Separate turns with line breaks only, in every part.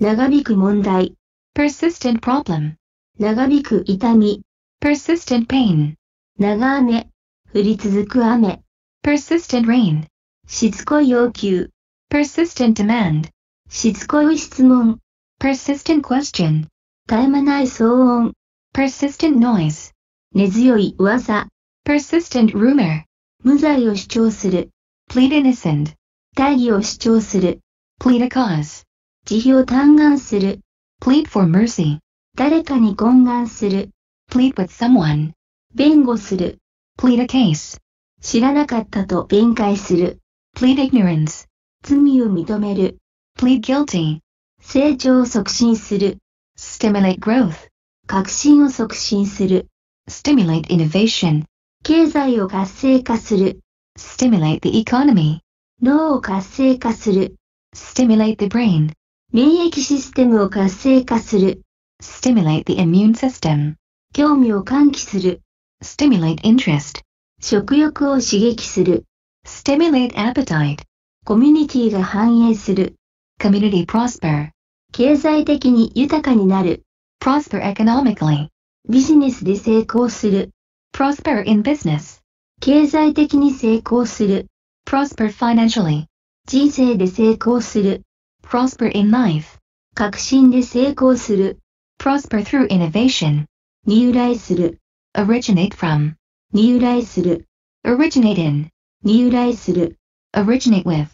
長引く問題、
persistent problem,
長引く痛み、
persistent pain,
長雨、降り続く雨、
persistent rain,
しつこい要求、
persistent demand,
しつこい質問、
persistent question,
絶え間ない騒音、
persistent noise,
根強い噂、
persistent rumor,
無罪を主張する、
plead innocent,
大義を主張する、
plead a cause,
慈悲を嘆願する、
plead for mercy,
誰かに懇願する、
plead with someone,
弁護する、
plead a case,
知らなかったと弁解する、
plead ignorance,
罪を認める、
plead guilty,
成長を促進する、
stimulate growth,
革新を促進する、
stimulate innovation,
経済を活性化する、
stimulate the economy,
脳を活性化する、
stimulate the brain,
免疫システムを活性化する、
stimulate the immune system,
興味を喚起する、
stimulate interest,
食欲を刺激する、
stimulate appetite,
コミュニティが繁栄する、
community prosper,
経済的に豊かになる、
prosper economically,
ビジネスで成功する、
prosper in business,
経済的に成功する、
prosper financially,
人生で成功する、
prosper in life,
革新で成功する、
prosper through innovation,
に由来する、
originate from,
に由来する、
originate in,
に由来する、
originate with,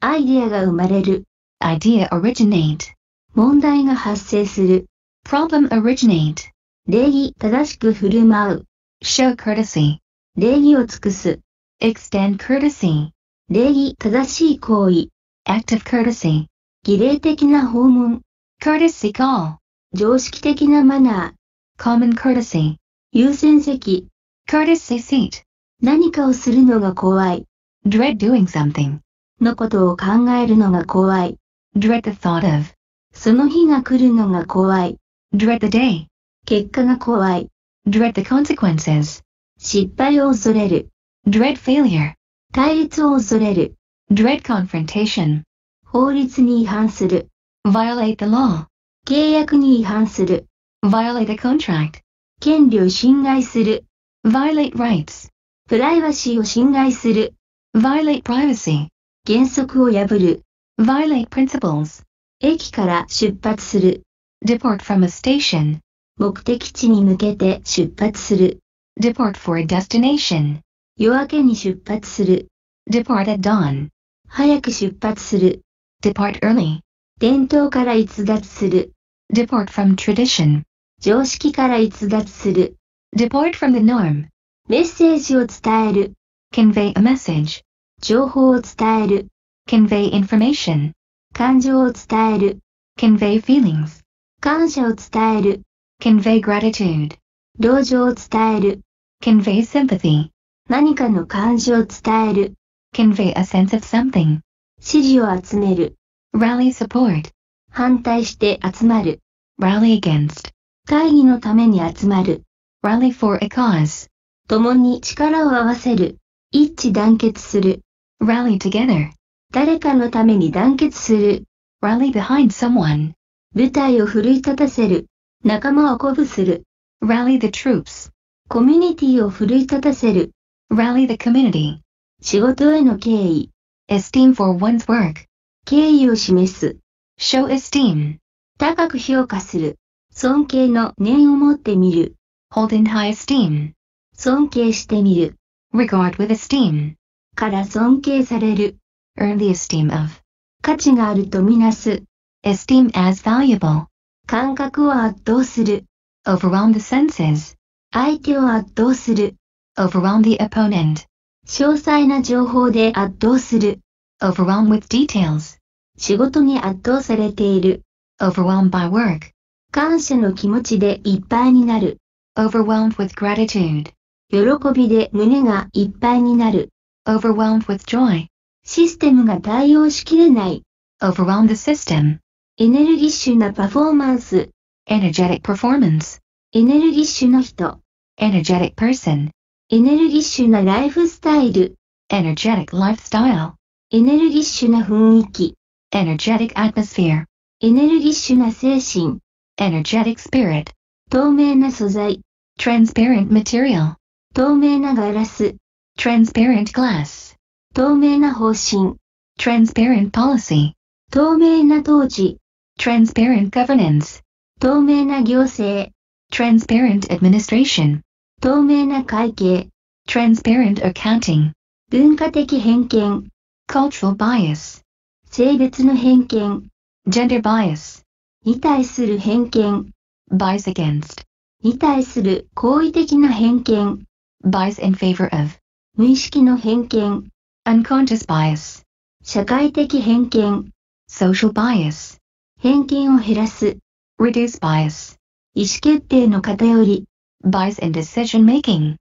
アイデアが生まれる、
idea originate,
問題が発生する、
problem originate,
礼儀正しく振る舞う、
show courtesy,
礼儀を尽くす、
extend courtesy,
礼儀正しい行為、
active courtesy,
儀礼的な訪問、
courtesy call,
常識的なマナー、
common courtesy,
優先席、
courtesy seat,
何かをするのが怖い、
dread doing something,
のことを考えるのが怖い、
dread the thought of,
その日が来るのが怖い、
dread the day,
結果が怖い、
dread the consequences,
失敗を恐れる、
dread failure,
対立を恐れる、
dread confrontation,
法律に違反する、
violate the law,
契約に違反する、
violate a contract,
権利を侵害する、
violate rights,
プライバシーを侵害する、
violate privacy,
原則を破る、
violate principles,
駅から出発する、
depart from a station,
目的地に向けて出発する、
depart for a destination,
夜明けに出発する、
depart at dawn,
早く出発する、
depart early,
伝統から逸脱する、
depart from tradition,
常識から逸脱する、
depart from the norm,
メッセージを伝える、
convey a message,
情報を伝える、
convey information,
感情を伝える、
convey feelings,
感謝を伝える、
convey gratitude,
同情を伝える、
convey sympathy,
何かの感情を伝える、
convey a sense of something,
支持を集める、
rally support,
反対して集まる、
rally against,
会議のために集まる、
rally for a cause,
共に力を合わせる、一致団結する、
rally together,
誰かのために団結する、
rally behind someone,
部隊を奮い立たせる、仲間を鼓舞する、
rally the troops,
コミュニティを奮い立たせる、
rally the community,
仕事への敬意、
esteem for one's work,
敬意を示す、
show esteem,
高く評価する、尊敬の念を持ってみる、
hold in high esteem,
尊敬してみる、
regard with esteem,
から尊敬される、
earn the esteem of,
価値があるとみなす、
esteem as valuable,
感覚を圧倒する、
overwhelm the senses,
相手を圧倒する、
overwhelm the opponent,
詳細な情報で圧倒する、
overwhelm with details,
仕事に圧倒されている、
overwhelmed by work,
感謝の気持ちでいっぱいになる、
overwhelmed with gratitude,
喜びで胸がいっぱいになる、
overwhelmed with joy,
システムが対応しきれない、
overwhelm the system,
エネルギッシュなパフォーマンス、
energetic performance,
エネルギッシュな人、
energetic person,
エネルギッシュなライフスタイル、
energetic lifestyle,
エネルギッシュな雰囲気、
energetic atmosphere,
エネルギッシュな精神、
energetic spirit,
透明な素材、
transparent material,
透明なガラス、
transparent glass,
透明な方針、
transparent policy,
透明な統治、
transparent governance,
透明な行政、
transparent administration,
透明な会計、
transparent accounting,
文化的偏見、
cultural bias,
性別の偏見、
gender bias,
に対する偏見、
bias against,
に対する好意的な偏見、
bias in favor of,
無意識の偏見、
unconscious bias,
社会的偏見、
social bias,
偏見を減らす、
reduce bias,
意思決定の偏り、
bias in decision making,